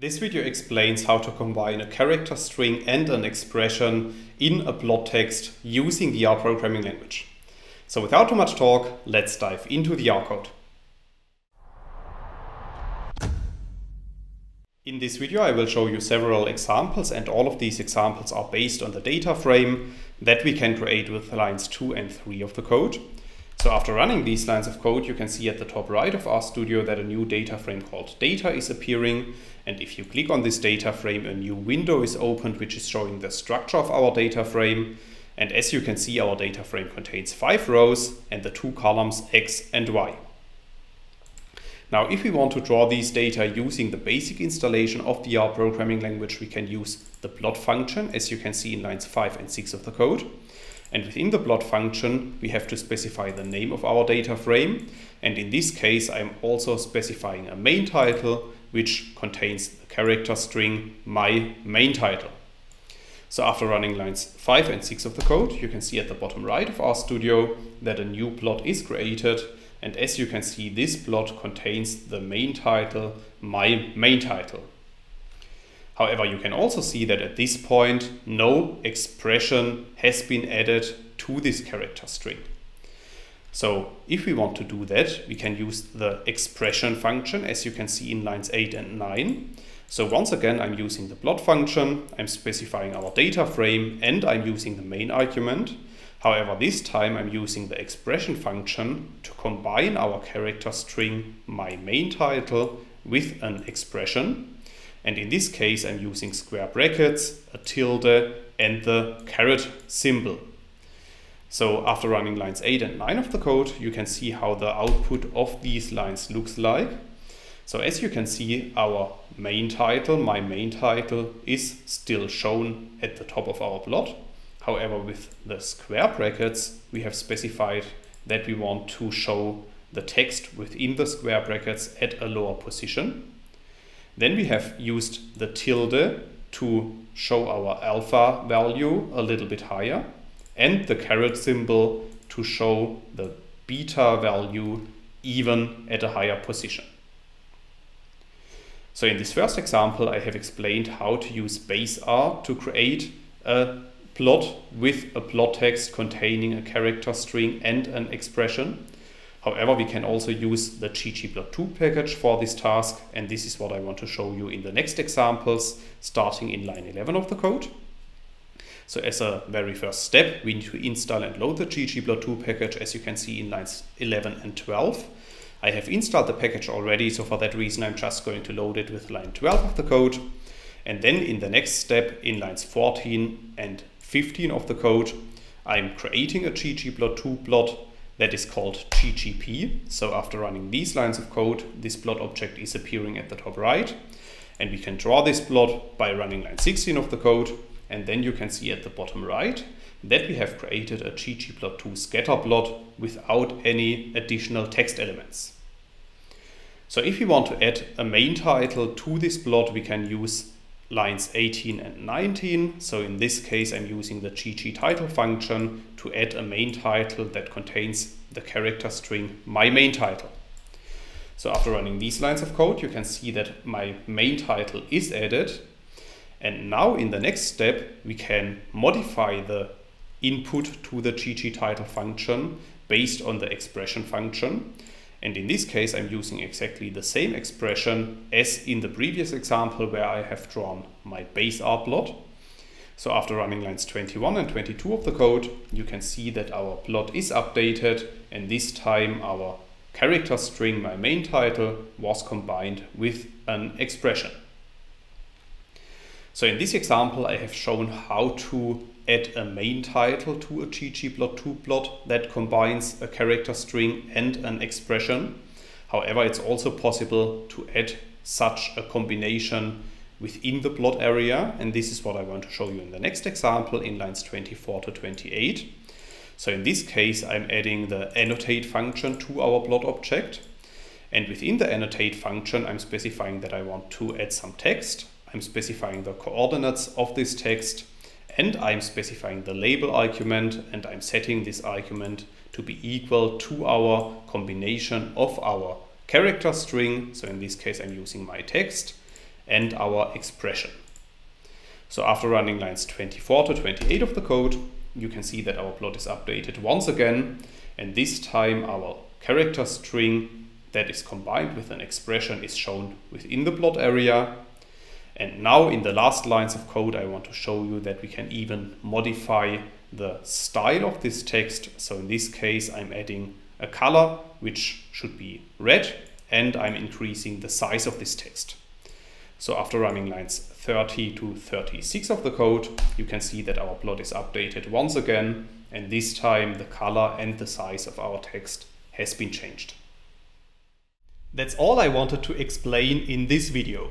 This video explains how to combine a character string and an expression in a plot text using the R programming language. So without too much talk, let's dive into the R code. In this video I will show you several examples and all of these examples are based on the data frame that we can create with lines 2 and 3 of the code. So after running these lines of code you can see at the top right of RStudio that a new data frame called data is appearing and if you click on this data frame a new window is opened which is showing the structure of our data frame and as you can see our data frame contains five rows and the two columns x and y. Now, if we want to draw these data using the basic installation of the R programming language, we can use the plot function, as you can see in lines 5 and 6 of the code. And within the plot function, we have to specify the name of our data frame. And in this case, I'm also specifying a main title, which contains the character string my main title. So after running lines 5 and 6 of the code, you can see at the bottom right of RStudio that a new plot is created and as you can see, this plot contains the main title, my main title. However, you can also see that at this point, no expression has been added to this character string. So if we want to do that, we can use the expression function, as you can see in lines 8 and 9. So once again, I'm using the plot function, I'm specifying our data frame, and I'm using the main argument. However, this time I'm using the expression function to combine our character string my main title with an expression. And in this case, I'm using square brackets, a tilde, and the caret symbol. So after running lines 8 and 9 of the code, you can see how the output of these lines looks like. So as you can see, our main title, my main title, is still shown at the top of our plot. However, with the square brackets, we have specified that we want to show the text within the square brackets at a lower position. Then we have used the tilde to show our alpha value a little bit higher and the caret symbol to show the beta value even at a higher position. So in this first example, I have explained how to use base R to create a plot with a plot text containing a character string and an expression. However, we can also use the ggplot2 package for this task, and this is what I want to show you in the next examples, starting in line 11 of the code. So as a very first step, we need to install and load the ggplot2 package, as you can see in lines 11 and 12. I have installed the package already, so for that reason I'm just going to load it with line 12 of the code. And then in the next step, in lines 14 and 15 of the code, I'm creating a ggplot2 plot that is called ggp. So after running these lines of code, this plot object is appearing at the top right. And we can draw this plot by running line 16 of the code. And then you can see at the bottom right that we have created a ggplot2 scatter plot without any additional text elements. So if we want to add a main title to this plot, we can use lines 18 and 19. So in this case, I'm using the ggtitle function to add a main title that contains the character string my main title. So after running these lines of code, you can see that my main title is added. And now in the next step, we can modify the input to the ggtitle function based on the expression function. And in this case, I'm using exactly the same expression as in the previous example where I have drawn my base R plot. So after running lines 21 and 22 of the code, you can see that our plot is updated and this time our character string, my main title, was combined with an expression. So in this example, I have shown how to add a main title to a ggplot2 plot that combines a character string and an expression. However, it's also possible to add such a combination within the plot area. And this is what I want to show you in the next example in lines 24 to 28. So in this case, I'm adding the annotate function to our plot object. And within the annotate function, I'm specifying that I want to add some text. I'm specifying the coordinates of this text and I'm specifying the label argument and I'm setting this argument to be equal to our combination of our character string. So in this case, I'm using my text and our expression. So after running lines 24 to 28 of the code, you can see that our plot is updated once again, and this time our character string that is combined with an expression is shown within the plot area. And now in the last lines of code, I want to show you that we can even modify the style of this text. So in this case, I'm adding a color, which should be red, and I'm increasing the size of this text. So after running lines 30 to 36 of the code, you can see that our plot is updated once again, and this time the color and the size of our text has been changed. That's all I wanted to explain in this video.